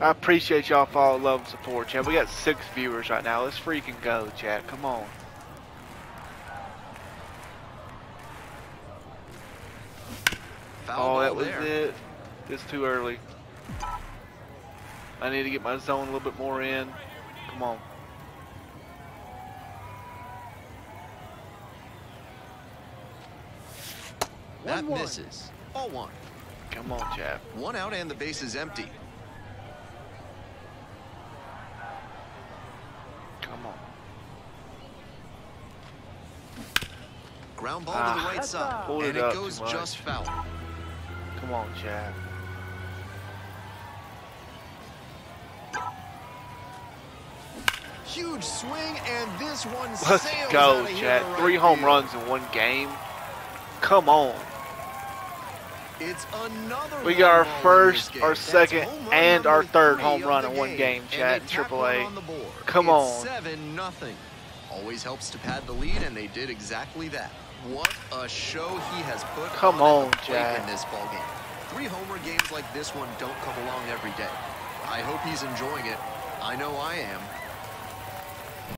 I appreciate y'all follow, love, and support, chat. We got six viewers right now. Let's freaking go, Chad. Come on. Foul oh, that was there. it. It's too early. I need to get my zone a little bit more in. Come on. That misses. Ball one. Come on, Chad. One out and the base is empty. Come on. Ground ball to Ah. the right side. Pulled and it up goes just foul. Come on, chat. Huge swing and this one Let's sails go, out of here right Three home field. runs in one game. Come on. It's another We got our long ball in first, our second, and our third home run in one game, And Triple board. Come It's on. Seven nothing. Always helps to pad the lead, and they did exactly that. What a show he has put Come on, on, at the plate Jack. in this ball game. Three homer games like this one don't come along every day. I hope he's enjoying it. I know I am.